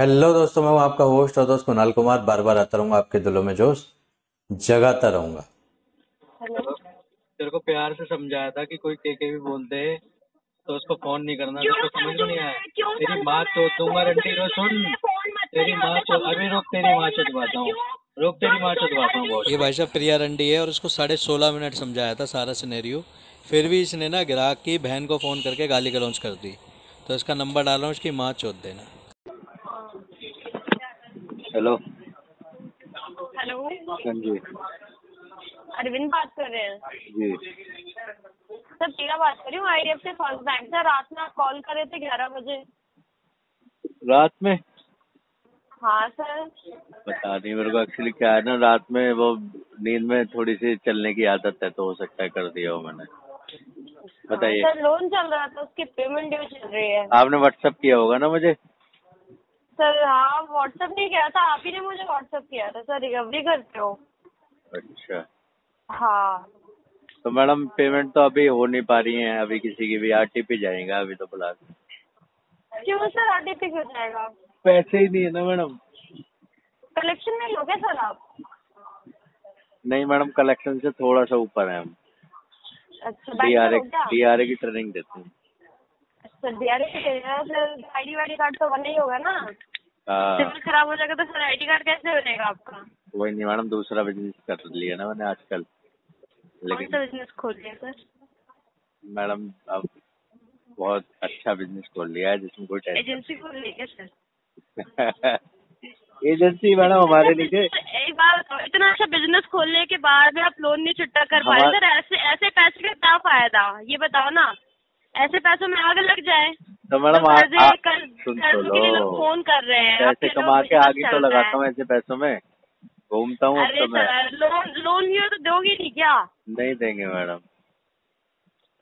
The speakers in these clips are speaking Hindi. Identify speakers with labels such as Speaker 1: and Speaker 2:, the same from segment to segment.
Speaker 1: हेलो दोस्तों मैं हूँ आपका होस्ट और दोस्त कुणाल कुमार। बार बार आता रहूँगा आपके दिलों में जोश। जगाता रहूँगा।
Speaker 2: हेलो।
Speaker 3: तेरे को प्यार से समझाया था कि कोई के के भी बोलते हैं तो उसको फ़ोन नहीं करना को समझ नहीं आया। तेरी माँ चोद दूँगा रंटी रो सुन। तेरी माँ चोद अभी रुक तेरी माँ चोदवाता हूँ। रुक तेरी माँ चोदवाता हूँ
Speaker 4: ये भाई साहब प्रिया रंडी है और उसको साढ़े सोलह मिनट समझाया था सारा सिनेरियो फिर भी इसने ना ग्राहक की बहन को फ़ोन करके गाली गलौज कर दी। तो इसका नंबर डाला हूँ उसकी माँ चोद देना।
Speaker 3: हेलो
Speaker 2: हेलो
Speaker 3: हाँ जी.
Speaker 2: अरविंद बात कर रहे हैं.
Speaker 3: जी.
Speaker 2: सर प्रिया बात कर रही हूँ आई से फ़र्स्ट बैंक से रात में आप कॉल करे थे ग्यारह बजे.
Speaker 3: रात में?
Speaker 2: हाँ सर.
Speaker 3: पता नहीं मेरे को एक्चुअली क्या है ना रात में वो नींद में थोड़ी सी चलने की आदत है तो हो सकता है कर दिया हो मैंने. बताइए.
Speaker 2: हाँ, सर लोन चल रहा था उसकी पेमेंट ड्यू चल रही है.
Speaker 3: आपने व्हाट्सअप किया होगा ना मुझे?
Speaker 2: सर हाँ व्हाट्सअप नहीं किया था आप ही ने मुझे व्हाट्सएप किया था सर रिकवरी करते हो।
Speaker 3: अच्छा।
Speaker 2: हाँ।
Speaker 3: तो मैडम पेमेंट तो अभी हो नहीं पा रही है अभी किसी की भी आरटीपी जाएगा अभी तो फ़िलहाल
Speaker 2: क्यों सर आरटीपी क्यों जाएगा?
Speaker 3: पैसे ही नहीं है ना मैडम।
Speaker 2: कलेक्शन नहीं लोगे सर आप?
Speaker 3: नहीं मैडम कलेक्शन से थोड़ा सा ऊपर है हम।
Speaker 2: अच्छा
Speaker 3: डीआरए
Speaker 2: में हो
Speaker 3: डीआरए की ट्रेनिंग देते हैं।
Speaker 2: सर डीआरए सर आईडी वाईडी कार्ड तो बना ही होगा ना। सिविल खराब हो जाएगा तो सर आईडी कार्ड कैसे बनेगा आपका?
Speaker 3: वही नहीं मैडम दूसरा बिज़नेस कर लिया ना मैंने आजकल।
Speaker 2: कौन सा बिज़नेस खोल लिया सर?
Speaker 3: मैडम अब बहुत अच्छा बिज़नेस खोल लिया है जिसमें कोई
Speaker 2: एजेंसी खोल ली क्या सर?
Speaker 3: एजेंसी मैडम हमारे
Speaker 2: एक बार तो इतना अच्छा बिज़नेस खोलने के बाद में आप लोन नहीं छुट्टा कर पाए। सर ऐसे ऐसे पैसे का क्या फ़ायदा? ये बताओ ना ऐसे पैसों में आग लग जाए।
Speaker 3: तो मैडम
Speaker 2: तो
Speaker 3: सुन तो लो।
Speaker 2: फ़ोन कर रहे हैं।
Speaker 3: पैसे कमा के आगे तो लगाता
Speaker 2: हूँ
Speaker 3: ऐसे पैसों में। घूमता हूँ तो मैं।
Speaker 2: लोन लोन लियो तो दोगे नहीं क्या?
Speaker 3: नहीं देंगे मैडम।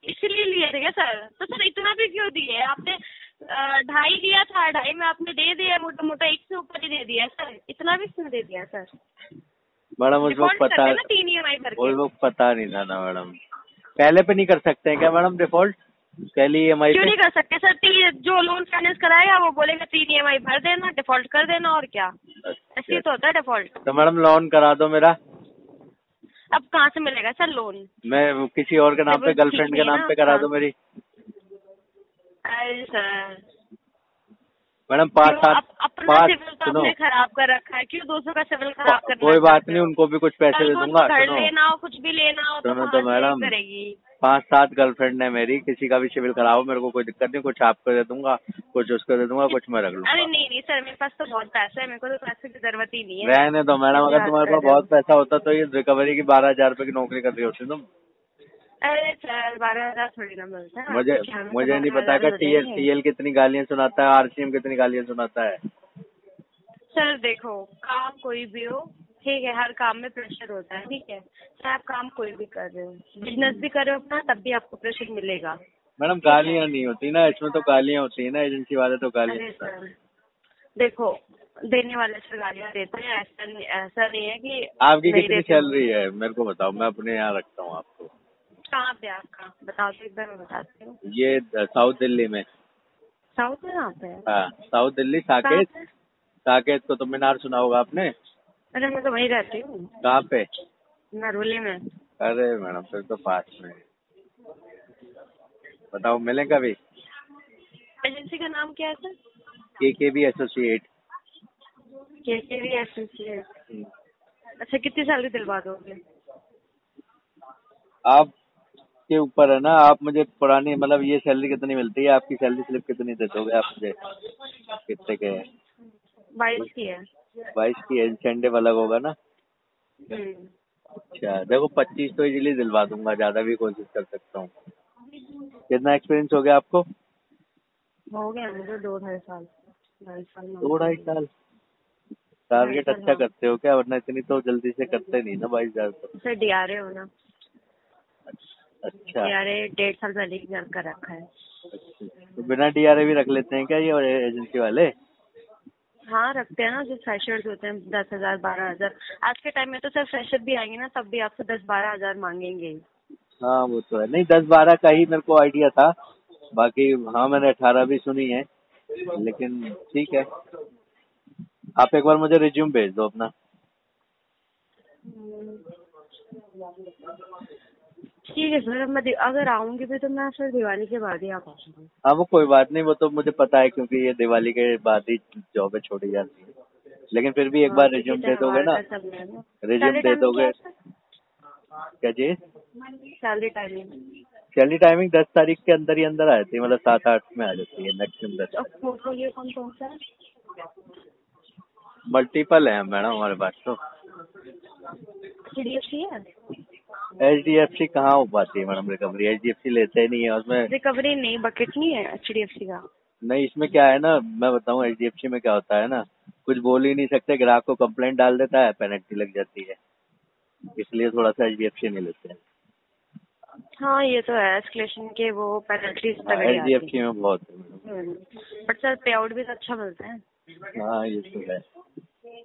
Speaker 2: इसलिए लिए थे क्या सर? तो सर इतना भी क्यों दिए? आपने ढाई दिया था ढाई में आपने दे दिया मोटा मोटा एक से ऊपर ही दे दिया सर। इतना भी क्यों दे दिया सर?
Speaker 3: मैडम उस वक्त पता
Speaker 2: तीन ई
Speaker 3: उस
Speaker 2: करके
Speaker 3: वक्त पता नहीं था ना मैडम। पहले पे नहीं कर सकते हैं क्या मैडम डिफ़ॉल्ट पहली ई
Speaker 2: क्यों नहीं कर सकते? सर तीन जो लोन फाइनेंस कराएगा वो बोलेगा तीन ई भर देना डिफ़ॉल्ट कर देना और क्या? ऐसे तो होता है डिफ़ॉल्ट
Speaker 3: तो मैडम लोन करा दो मेरा।
Speaker 2: अब कहाँ से मिलेगा सर लोन
Speaker 3: मैं किसी और के नाम पे गर्लफ्रेंड के नाम पे करा दो मेरी।
Speaker 2: अरे सर।
Speaker 3: मैडम पाँच सात पाँच
Speaker 2: तो
Speaker 3: सुनो।
Speaker 2: खराब कर रखा है। क्यों दूसरों का सिविल खराब करना
Speaker 3: कोई बात नहीं उनको भी कुछ पैसे दे दूँगा
Speaker 2: घर लेना हो कुछ भी लेना हो तो
Speaker 3: सुनो तो मैडम पाँच सात गर्लफ्रेंड है मेरी किसी का भी सिविल खराब हो मेरे को कोई दिक्कत नहीं कुछ आपको दे दूँगा कुछ उसको दे दूँगा कुछ मैं रख
Speaker 2: अरे नहीं नहीं सर मेरे पास तो बहुत पैसा है मेरे को तो पैसे की ज़रूरत ही नहीं है।
Speaker 3: रहने दो मैडम अगर तुम्हारे पास बहुत पैसा होता तो ये रिकवरी की बारह हज़ार रूपए की नौकरी कर रही होती तुम।
Speaker 2: अरे सर बारह हज़ार थोड़ी ना मिलता है
Speaker 3: मुझे मुझे नहीं पता कि टीएल टीएल कितनी गालियाँ सुनाता है आरसीएम कितनी गालियाँ सुनाता है।
Speaker 2: सर देखो काम कोई भी हो ठीक है हर काम में प्रेशर होता है ठीक है। चाहे आप काम कोई भी कर रहे हो बिज़नेस भी कर रहे हो अपना तब भी आपको प्रेशर मिलेगा।
Speaker 3: मैडम गालियाँ नहीं होती ना इसमें तो गालियाँ होती है ना एजेंसी वाले तो गालियाँ।
Speaker 2: देखो देने वाले से गालियाँ देते हैं ऐसा नहीं ऐसा नहीं है कि
Speaker 3: आपकी कितनी चल रही है? मेरे को बताओ मैं अपने यहाँ रखता हूँ आपको।
Speaker 2: कहाँ पे आपका? बताओ तो एक बार मैं बताती हूँ।
Speaker 3: ये साउथ दिल्ली में।
Speaker 2: साउथ में कहाँ पे हाँ?
Speaker 3: साउथ दिल्ली साकेत। साकेत? को तो मीनार सुना होगा आपने?
Speaker 2: अरे मैं तो वहीं रहती हूँ।
Speaker 3: कहाँ पे?
Speaker 2: नरोली में।
Speaker 3: अरे मैडम फिर तो पास में। बताओ मिले कभी
Speaker 2: एजेंसी का नाम क्या है सर?
Speaker 3: के के बी एसोसिएट।
Speaker 2: के के वी एसोसिएट अच्छा कितनी सैलरी दिलवा दोगे?
Speaker 3: आप के ऊपर है ना आप मुझे पुरानी मतलब ये सैलरी कितनी मिलती है आपकी सैलरी स्लिप कितनी दे दोगे आप मुझे? कितने के है?
Speaker 2: बाईस की है।
Speaker 3: बाईस की इंसेंटिव अलग होगा ना?
Speaker 2: हम्म।
Speaker 3: अच्छा देखो पच्चीस तो इजीली दिलवा दूँगा ज़्यादा भी कोशिश कर सकता हूँ। कितना एक्सपीरियंस हो गया आपको?
Speaker 2: हो गया मुझे दो ढाई साल।
Speaker 3: दो ढाई साल? टारगेट अच्छा करते हो क्या? वरना इतनी तो जल्दी से करते नहीं ना बाईस हज़ार
Speaker 2: सर डीआरए हो ना
Speaker 3: अच्छा।
Speaker 2: डीआरए डेढ़ साल पहले कर कर रखा है।
Speaker 3: अच्छा। तो बिना डीआरए भी रख लेते हैं क्या ये और एजेंसी वाले?
Speaker 2: हाँ रखते हैं ना जो फ्रेशर्स होते हैं दस हज़ार बारह हज़ार। आज के टाइम में तो सर फ्रेशर भी आएँगे ना तब भी आपसे दस बारह हज़ार मांगेंगे। ही।
Speaker 3: हाँ वो तो है। नहीं दस बारह का ही मेरे को आइडिया था। बाकी हाँ मैंने अठारह भी सुनी है लेकिन ठीक है। आप एक बार मुझे रिज्यूम भेज दो अपना।
Speaker 2: ठीक है सर मैं अगर आऊँगी भी तो मैं फिर दिवाली के बाद ही आ पाऊँगी
Speaker 3: हाँ वो कोई बात नहीं वो तो मुझे पता है क्योंकि ये दिवाली के बाद ही जॉबें छोड़ी जाती है। लेकिन फिर भी एक बार रिज्यूम दे दोगे ना। रिज्यूम दे दोगे क्या जी
Speaker 2: सैलरी टाइमिंग
Speaker 3: सैलरी टाइमिंग दस तारीख के अंदर ही अंदर आ जाती है मतलब सात आठ में आ जाती है मैक्सिमम दस
Speaker 2: कौन कौन सा है?
Speaker 3: मल्टीपल है मैडम हमारे पास तो।
Speaker 2: है?
Speaker 3: एच डी एफ़ सी कहाँ हो पाती है madam recovery H D F C लेते ही नहीं है उसमें
Speaker 2: रिकवरी नहीं बकेट नहीं है एच डी एफ़ सी का?
Speaker 3: नहीं इसमें क्या है ना मैं बताऊँ एच डी एफ़ सी में क्या होता है ना कुछ बोल ही नहीं सकते ग्राहक को कंप्लेंट डाल देता है पेनल्टी लग जाती है। इसलिए थोड़ा सा एच डी एफ़ सी नहीं लेते हैं।
Speaker 2: हाँ ये तो है एस्केलेशन के वो penalties
Speaker 3: H D F C में बहुत है।
Speaker 2: बट सर पे आउट भी तो अच्छा मिलता है।
Speaker 3: हाँ ये तो है।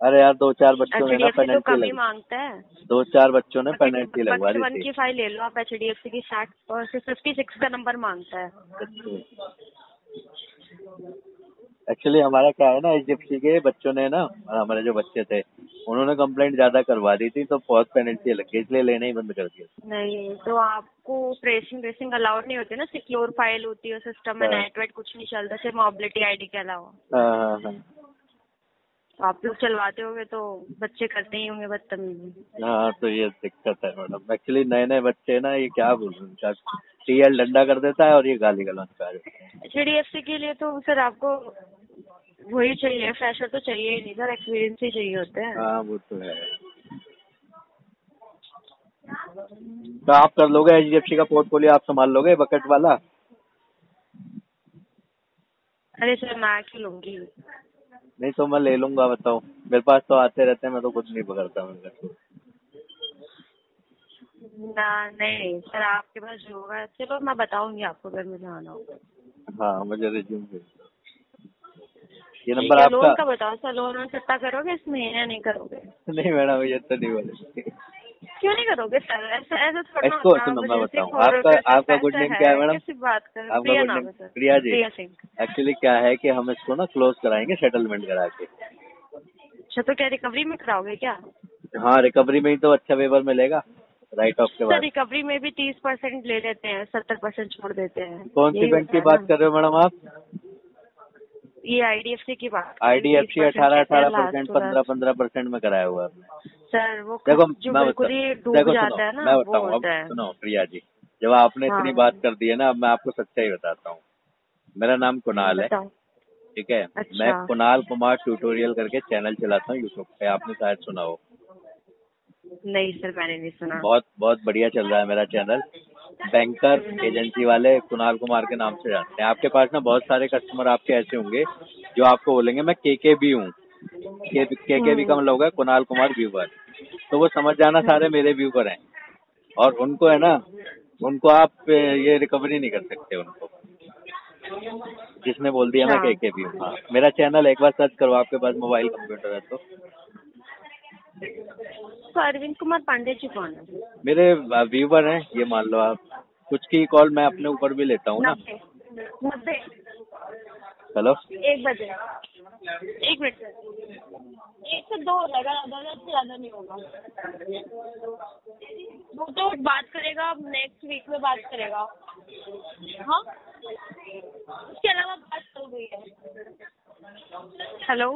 Speaker 3: अरे यार दो चार बच्चों ने ना
Speaker 2: तो
Speaker 3: पेनल्टी लग
Speaker 2: माँगता है।
Speaker 3: दो चार बच्चों ने पेनल्टी लगवा दी
Speaker 2: वन की फ़ाइल ले लो आप एच डी एफ़ सी की और फिफ्टी सिक्स का नंबर माँगता है।
Speaker 3: एक्चुअली हमारा क्या है ना एच के बच्चों ने ना हमारे जो बच्चे थे उन्होंने कंप्लेंट ज़्यादा करवा दी थी तो बहुत पेनल्टी लग गई इसलिए लेना ही बंद कर दिया।
Speaker 2: नहीं तो आपको प्रेसिंग प्रेसिंग अलाउड नहीं होती ना सिक्योर फ़ाइल होती है सिस्टम में नेटवर्क कुछ नहीं चलता सिर्फ़ मोबिलिटी आईडी के अलावा।
Speaker 3: हाँ हाँ हाँ।
Speaker 2: आप लोग चलवाते होंगे तो बच्चे करते ही होंगे बदतमीजी।
Speaker 3: हाँ तो ये दिक्कत है मैडम। एक्चुअली नए नए बच्चे ना ये क्या बोल रहे हैं टीएल डंडा कर देता है और ये गाली गलौज पे आ
Speaker 2: एच डी एफ़ सी के लिए तो सर आपको वही चाहिए फ्रेशर तो चाहिए ही नहीं सर एक्सपीरियंस ही चाहिए होते हैं।
Speaker 3: हाँ वो तो है। तो आप कर लोगे एच का पोर्टफोलियो आप संभाल लोगे बकेट वाला?
Speaker 2: अरे सर मैं क्यों लूँगी।
Speaker 3: नहीं तो मैं ले लूँगा बताओ। मेरे पास तो आते रहते हैं मैं तो कुछ नहीं पकड़ता मैं घर
Speaker 2: ना नहीं सर आपके पास जो होगा चलो मैं बताऊँगी आपको अगर मुझे आना होगा
Speaker 3: हाँ मुझे रिज्यूम भेज दो ये नंबर
Speaker 2: आपका लोन का बताओ सर लोन सत्ता करोगे इसमें या नहीं करोगे?
Speaker 3: नहीं मैडम ये तो नहीं बोले
Speaker 2: क्यों नहीं करोगे सर? ऐसा ऐसा थोड़ा
Speaker 3: सुनो, मैं बताऊँ। आपका- आपका गुड name क्या है, मैडम?
Speaker 2: कैसी बात कर
Speaker 3: आपका
Speaker 2: प्रिया
Speaker 3: good
Speaker 2: नाम? है
Speaker 3: प्रिया जी?
Speaker 2: सिंह।
Speaker 3: एक्चुअली क्या है कि हम इसको ना क्लोज कराएँगे सेटलमेंट करा के।
Speaker 2: अच्छा तो क्या रिकवरी में कराओगे क्या?
Speaker 3: हाँ रिकवरी में ही तो अच्छा वेवर मिलेगा राइट ऑफ़ के बाद।
Speaker 2: रिकवरी में भी तीस परसेंट ले लेते हैं सत्तर परसेंट छोड़ देते हैं।
Speaker 3: कौन सी बैंक की बात कर रहे हो मैडम आप?
Speaker 2: ये आईडीएफसी की बात
Speaker 3: आईडीएफसी
Speaker 2: 30%
Speaker 3: अठारह अठारह परसेंट पंद्रह पंद्रह परसेंट में कराया हुआ है।
Speaker 2: सर वो
Speaker 3: देखो
Speaker 2: जो
Speaker 3: मैं
Speaker 2: बिल्कुल ही डूब
Speaker 3: देखो
Speaker 2: जाता है ना
Speaker 3: मैं
Speaker 2: वो
Speaker 3: बताऊँ अब सुनो प्रिया जी जब आपने
Speaker 2: हाँ,
Speaker 3: इतनी। बात कर दी है ना अब मैं आपको सच्चाई बताता हूँ। मेरा नाम कुणाल है ठीक है?
Speaker 2: अच्छा।
Speaker 3: मैं कुणाल कुमार ट्यूटोरियल करके चैनल चलाता हूँ यूट्यूब पे आपने शायद सुना हो।
Speaker 2: नहीं सर मैंने नहीं सुना।
Speaker 3: बहुत बहुत बढ़िया चल रहा है मेरा चैनल। बैंकर एजेंसी वाले कुणाल कुमार के नाम से जानते हैं। आपके पास ना बहुत सारे कस्टमर आपके ऐसे होंगे जो आपको बोलेंगे मैं के के भी हूँ। के के भी का मतलब होगा कुणाल कुमार व्यूवर। तो वो समझ जाना सारे मेरे व्यूवर हैं। और उनको है ना उनको आप ये रिकवरी नहीं कर सकते उनको। जिसने बोल दिया मैं
Speaker 2: हाँ।
Speaker 3: के के भी हूँ। हाँ। मेरा चैनल एक बार सर्च करो आपके पास मोबाइल कंप्यूटर है तो।
Speaker 2: तो अरविंद कुमार पांडे जी कौन है?
Speaker 3: मेरे व्यूवर हैं ये मान लो आप। कुछ की कॉल मैं अपने ऊपर भी लेता हूँ ना। हेलो
Speaker 2: एक बजे। एक मिनट। एक से दो हो जाएगा ज़्यादा से ज़्यादा नहीं होगा। वो तो बात करेगा अब नेक्स्ट वीक में बात करेगा। हाँ? उसके अलावा बात चल रही है। हेलो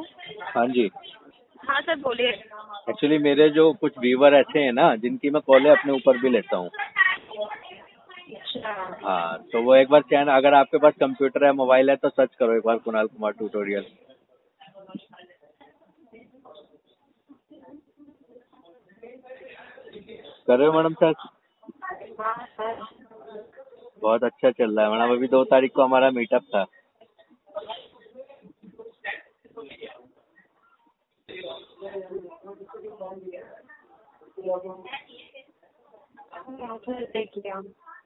Speaker 3: हाँ जी।
Speaker 2: हाँ सर बोलिए।
Speaker 3: एक्चुअली मेरे जो कुछ व्यूवर ऐसे हैं ना जिनकी मैं कॉलें अपने ऊपर भी लेता हूँ।
Speaker 2: अच्छा।
Speaker 3: हाँ तो वो एक बार चैन अगर आपके पास कंप्यूटर है मोबाइल है तो सर्च करो एक बार कुणाल कुमार ट्यूटोरियल कर रहे हो मैडम
Speaker 2: सर?
Speaker 3: बहुत अच्छा चल रहा है मैडम। अभी दो तारीख को हमारा मीटअप था।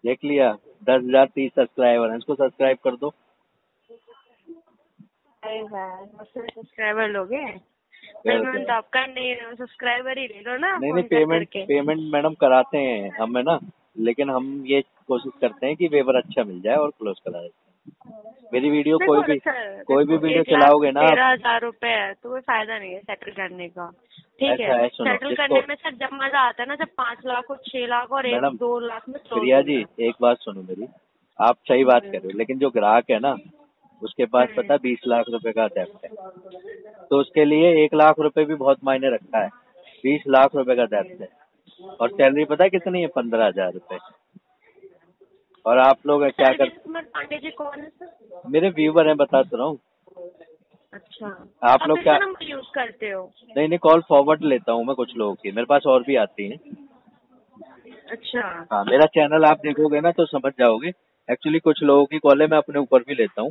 Speaker 2: देख लिया।
Speaker 3: दस हज़ार तीस सब्सक्राइबर हैं। इसको सब्सक्राइब कर दो।
Speaker 2: सब्सक्राइबर लोगे? पेमेंट आपका नहीं सब्सक्राइबर ही ले लो ना
Speaker 3: नहीं नहीं पेमेंट पेमेंट मैडम कराते हैं हमें ना? लेकिन हम ये कोशिश करते हैं कि वेवर अच्छा मिल जाए और क्लोज करा देते हैं। मेरी वीडियो कोई भी कोई भी वीडियो चलाओगे ना
Speaker 2: तेरह हज़ार रूपए है तो कोई फ़ायदा नहीं है सेटल करने का। ठीक
Speaker 3: है,
Speaker 2: है सेटल करने में सर जब मज़ा आता है ना जब पाँच लाख और छह लाख और एक दो लाख में
Speaker 3: प्रिया जी एक बात सुनो मेरी आप सही बात कर रहे हो लेकिन जो ग्राहक है ना उसके पास
Speaker 2: हम्म।
Speaker 3: पता बीस लाख रुपए का डेप्ट है। तो उसके लिए एक लाख रुपए भी बहुत मायने रखता है। बीस लाख रुपए का डेप्ट है। और सैलरी पता है कितनी है? पंद्रह हज़ार रूपए। और आप लोग क्या कर
Speaker 2: है
Speaker 3: मेरे व्यूवर हैं बता तो रहा हूँ।
Speaker 2: अच्छा।
Speaker 3: आप लोग क्या-
Speaker 2: यूज़ करते हो।
Speaker 3: नहीं नहीं कॉल फॉरवर्ड लेता हूँ मैं कुछ लोगों की। मेरे पास और भी आती है।
Speaker 2: अच्छा।
Speaker 3: हाँ मेरा चैनल आप देखोगे ना तो समझ जाओगे। एक्चुअली कुछ लोगों की कॉलें मैं अपने ऊपर भी लेता हूँ।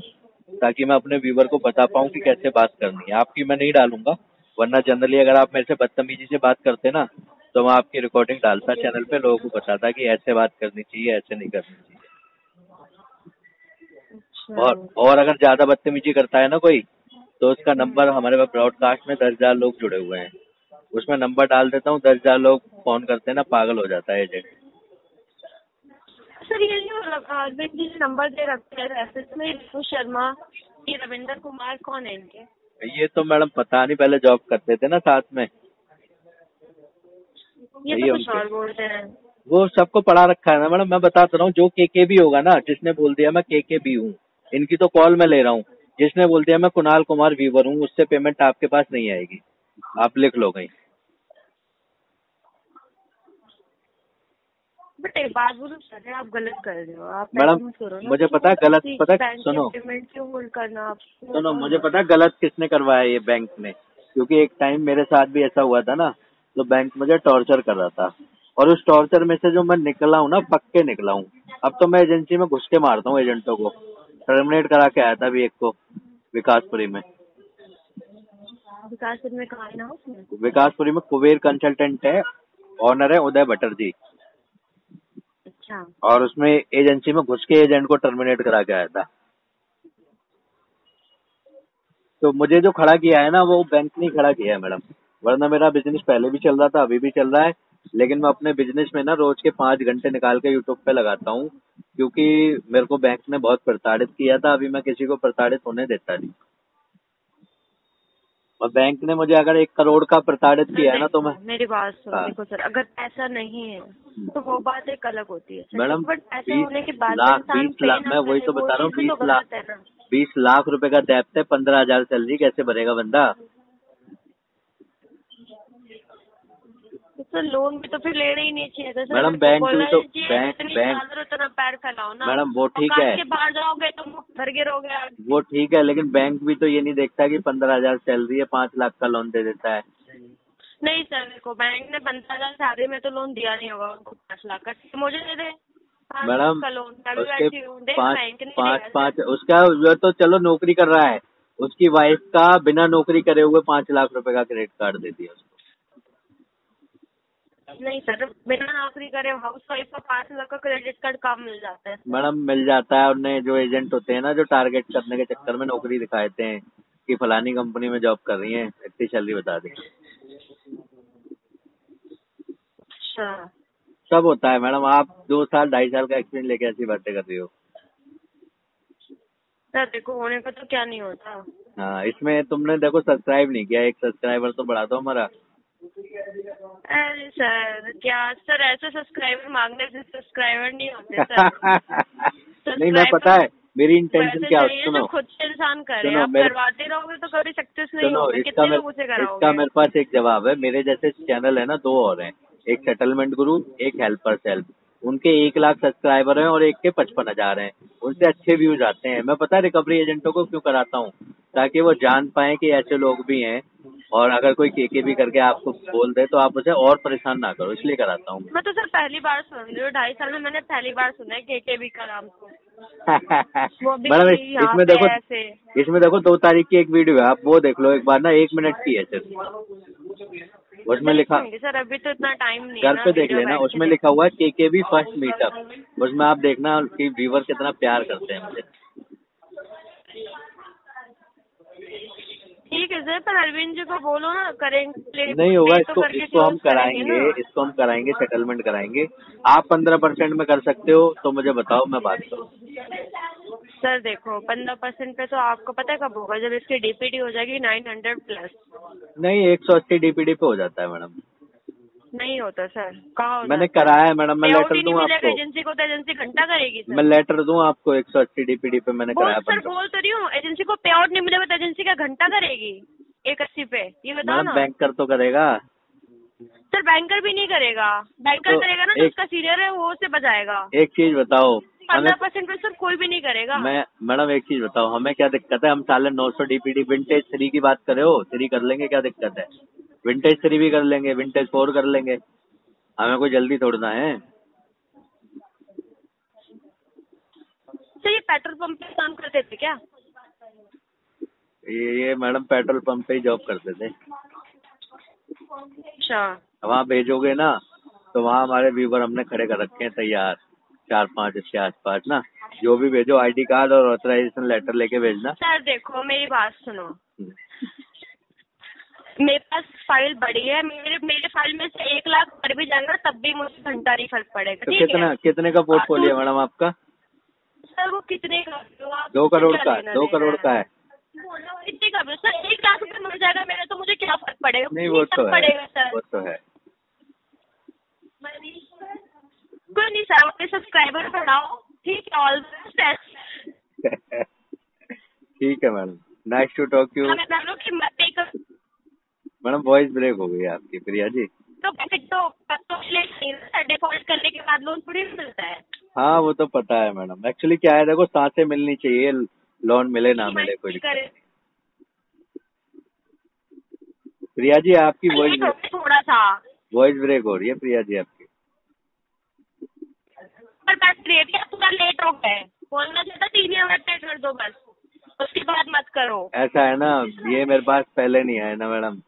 Speaker 3: ताकि मैं अपने व्यूवर को बता पाऊँ कि कैसे बात करनी है। आपकी मैं नहीं डालूँगा वरना जनरली अगर आप मेरे से बदतमीजी से बात करते ना तो मैं आपकी रिकॉर्डिंग डालता चैनल पे लोगों को बताता कि ऐसे बात करनी चाहिए ऐसे नहीं करनी चाहिए।
Speaker 2: अच्छा।
Speaker 3: और और अगर ज़्यादा बदतमीजी करता है ना कोई तो उसका नंबर हमारे पास ब्रॉडकास्ट में दस हज़ार लोग जुड़े हुए हैं। उसमें नंबर डाल देता हूँ दस हज़ार लोग फ़ोन करते हैं ना पागल हो जाता है एजेंट
Speaker 2: सर ये जो अरविंद जी नंबर दे रखे हैं रेफरेंस में रितु शर्मा ये रविंदर कुमार कौन है इनके?
Speaker 3: ये तो मैडम पता नहीं पहले जॉब करते थे ना साथ में।
Speaker 2: ये तो कुछ हैं।
Speaker 3: वो सबको पढ़ा रखा है ना मैडम मैं बताता रहा हूँ जो के के भी होगा ना जिसने बोल दिया मैं के के भी हूँ इनकी तो कॉल मैं ले रहा हूँ। जिसने बोल दिया मैं कुणाल कुमार वीवर हूँ उससे पेमेंट आपके पास नहीं आएगी। आप लिख लो कहीं।
Speaker 2: बट एक बात बोलो सर आप गलत कर रहे हो। आप
Speaker 3: मैडम। मुझे पता है गलत- पता सुनो।
Speaker 2: पेमेंट क्यों होल्ड करना आप
Speaker 3: सुनो मुझे पता है गलत किसने करवाया ये बैंक ने? क्योंकि एक टाइम मेरे साथ भी ऐसा हुआ था ना तो बैंक मुझे टॉर्चर कर रहा था। और उस टॉर्चर में से जो मैं निकला हूँ ना पक्के निकला हूँ। अब तो मैं एजेंसी में घुस के मारता हूँ एजेंटों को। टर्मिनेट करा के आया था अभी एक को विकासपुरी में।
Speaker 2: विकासपुरी में कहा
Speaker 3: विकासपुरी में कुबेर कंसल्टेंट है ऑनर है उदय भट्टर जी
Speaker 2: अच्छा।
Speaker 3: और उसमें एजेंसी में घुस के एजेंट को टर्मिनेट करा के आया था। तो मुझे जो खड़ा किया है ना, वो बैंक ने खड़ा किया है, मैडम। वरना मेरा बिज़नेस पहले भी चल रहा था, अभी भी चल रहा है। लेकिन मैं अपने बिज़नेस में ना रोज के पाँच घंटे निकाल के यूट्यूब पे लगाता हूँ, क्योंकि मेरे को बैंक ने बहुत प्रताड़ित किया था। अभी मैं किसी को प्रताड़ित होने देता नहीं। और बैंक ने मुझे अगर एक करोड़ का प्रताड़ित किया है ना तो मैं
Speaker 2: मेरी बात सुनो
Speaker 3: हाँ।
Speaker 2: देखो सर अगर पैसा नहीं है तो वो बात एक अलग होती है
Speaker 3: मैडम,
Speaker 2: बट पैसा होने के बाद
Speaker 3: लाख- बीस लाख- मैं वही तो बता रहा हूँ,
Speaker 2: तो
Speaker 3: बीस लाख-
Speaker 2: गलत
Speaker 3: बीस लाख रुपए का डेप्ट है पंद्रह हज़ार सैलरी कैसे भरेगा बंदा?
Speaker 2: तो सर लोन भी तो फिर लेना ही नहीं चाहिए था। सर
Speaker 3: मैडम,
Speaker 2: तो
Speaker 3: बैंक भी तो- बैंक- बैंक-
Speaker 2: उतना पैर फैलाओ ना।
Speaker 3: मैडम, वो ठीक है।
Speaker 2: बाहर जाओगे तो गिरोगे आप।
Speaker 3: वो ठीक है लेकिन बैंक भी तो ये नहीं देखता कि पंद्रह हज़ार सैलरी है पाँच लाख का लोन दे देता है।
Speaker 2: नहीं सर मेरे को बैंक ने पंद्रह हज़ार सैलरी में तो लोन दिया नहीं होगा उनको पाँच लाख का मुझे दे दे
Speaker 3: मैडम उसके पाँच पाँच पाँच उसका वो तो चलो नौकरी कर रहा है। उसकी वाइफ का बिना नौकरी करे हुए पाँच लाख रुपए का क्रेडिट कार्ड दे दिया उसको
Speaker 2: नहीं सर बिना नौकरी करे हाउस वाइफ का पाँच लाख का क्रेडिट कार्ड काम मिल जाता है?
Speaker 3: मैडम मिल जाता है उन्हें जो एजेंट होते हैं ना जो टारगेट करने के चक्कर में नौकरी दिखाते हैं कि फलानी कंपनी में जॉब कर रही है इतनी सैलरी बता दी।
Speaker 2: अच्छा।
Speaker 3: सब होता है मैडम आप दो साल ढाई साल का एक्सपीरियंस लेके ऐसी बातें कर रही हो।
Speaker 2: सर देखो होने का तो क्या नहीं होता।
Speaker 3: हाँ इसमें तुमने देखो सब्सक्राइब नहीं किया एक सब्सक्राइबर तो बढ़ा दो हमारा।
Speaker 2: अरे सर क्या सर ऐसे सब्सक्राइबर मांगने से सब्सक्राइबर नहीं होते सर?
Speaker 3: नहीं मैं पता है मेरी इंटेंशन क्या
Speaker 2: है
Speaker 3: सुनो।
Speaker 2: खुद से इंसान करे
Speaker 3: सुनो,
Speaker 2: आप करवाते रहोगे तो कभी सक्सेस नहीं होगे कितने लोगों से
Speaker 3: इसका मेरे पास एक जवाब है मेरे जैसे चैनल है ना दो और हैं एक सेटलमेंट गुरु एक हेल्पर सेल्फ उनके एक लाख सब्सक्राइबर हैं और एक के पचपन हज़ार हैं उनसे अच्छे व्यूज़ आते हैं। मैं पता है रिकवरी एजेंटों को क्यों कराता हूँ? ताकि वो जान पाए कि ऐसे लोग भी हैं और अगर कोई केके भी करके आपको बोल दे तो आप उसे और परेशान ना करो इसलिए कराता हूँ।
Speaker 2: मैं तो सर पहली बार सुन रही हूँ ढाई साल में मैंने पहली बार सुना है केकेबी का नाम तो।
Speaker 3: मैडम इसमें देखो इसमें देखो दो तारीख की एक वीडियो है आप वो देख लो एक बार ना एक मिनट की है सिर्फ़। उसमें लिखा
Speaker 2: सर अभी तो इतना टाइम नहीं
Speaker 3: घर पे देख लेना उसमें लिखा हुआ है के के बी फ़र्स्ट मीटअप उसमें आप देखना कि व्यूवर कितना प्यार करते हैं मुझे।
Speaker 2: ठीक है सर पर अरविंद जी को बोलो ना करेंगे
Speaker 3: नहीं होगा
Speaker 2: तो
Speaker 3: इसको इसको हम कराएँगे इसको हम कराएँगे सेटलमेंट कराएँगे। आप पंद्रह परसेंट में कर सकते हो तो मुझे बताओ मैं बात करूँ।
Speaker 2: सर देखो पंद्रह परसेंट पे तो आपको पता है कब होगा? जब इसकी डीपीडी हो जाएगी नाइन हंड्रेड प्लस
Speaker 3: नहीं एक सौ अस्सी डीपीडी पे हो जाता है मैडम।
Speaker 2: नहीं होता सर कहा
Speaker 3: मैंने कराया है मैडम मैं लेटर दूँ आपको।
Speaker 2: एजेंसी को तो एजेंसी घंटा करेगी सर मैं
Speaker 3: लेटर दूँ आपको एक सौ अस्सी डीपीडी पे मैंने कराया
Speaker 2: सर बोल तो रही हूँ एजेंसी को पे आउट नहीं मिलेगा तो एजेंसी का घंटा करेगी एक अस्सी पे ये बताओ ना।
Speaker 3: बैंकर तो करेगा।
Speaker 2: सर बैंकर भी नहीं करेगा। बैंकर
Speaker 3: तो
Speaker 2: करेगा ना तो उसका सीनियर है वो उसे बजाएगा।
Speaker 3: एक चीज़ बताओ
Speaker 2: पंद्रह परसेंट पे सर कोई भी नहीं करेगा।
Speaker 3: मैं मैडम एक चीज़ बताओ हमें क्या दिक्कत है? हम साले नौ सौ डीपीडी विंटेज थ्री की बात करे हो? थ्री कर लेंगे क्या दिक्कत है? विंटेज थ्री भी कर लेंगे विंटेज फोर कर लेंगे। हमें कोई जल्दी थोड़ना है?
Speaker 2: सर ये पेट्रोल पंप पे काम करते थे क्या?
Speaker 3: ये ये मैडम पेट्रोल पंप पे ही जॉब करते थे।
Speaker 2: अच्छा।
Speaker 3: वहाँ भेजोगे ना तो वहाँ हमारे व्यूवर हमने खड़े कर रखे हैं तैयार। चार पाँच इसके आसपास ना जो भी भेजो आईडी कार्ड और ऑथराइजेशन लेटर लेके भेजना।
Speaker 2: सर देखो मेरी बात सुनो। मेरे पास फ़ाइल बड़ी है मेरे मेरे फ़ाइल में से एक लाख पर भी जाएगा तब भी मुझे घंटा नहीं फ़र्क पड़ेगा
Speaker 3: तो कितना
Speaker 2: है?
Speaker 3: कितने का पोर्टफोलियो है मैडम आपका?
Speaker 2: सर वो कितने का
Speaker 3: दो करोड़ का दो करोड़ का है।
Speaker 2: कितने का? सर एक लाख रुपये मिल जाएगा मेरा तो मुझे क्या फ़र्क पड़ेगा?
Speaker 3: नहीं वो तो है
Speaker 2: पड़ेगा सर
Speaker 3: वो तो है।
Speaker 2: नहीं सर अपने सब्सक्राइबर बढ़ाओ। ठीक है ऑल
Speaker 3: ठीक है madam nice to talk you madam voice break हो गई आपकी प्रिया जी।
Speaker 2: तो पैसे तो तो डिफ़ॉल्ट करने के बाद लोन थोड़ी मिलता है।
Speaker 3: हाँ वो तो पता है मैडम एक्चुअली क्या है देखो साँसें मिलनी चाहिए लोन मिले ना मिले कोई। प्रिया जी आपकी वॉइस
Speaker 2: लेट थोड़ा सा।
Speaker 3: वॉइस ब्रेक हो रही है प्रिया जी आपकी।
Speaker 2: पर बस रेट या पूरा लेट हो गए बोलना चाहता तीन मिनट पे कर दो बस। उसके बाद मत करो।
Speaker 3: ऐसा है ना, ये मेरे पास पहले नहीं आया ना मैडम।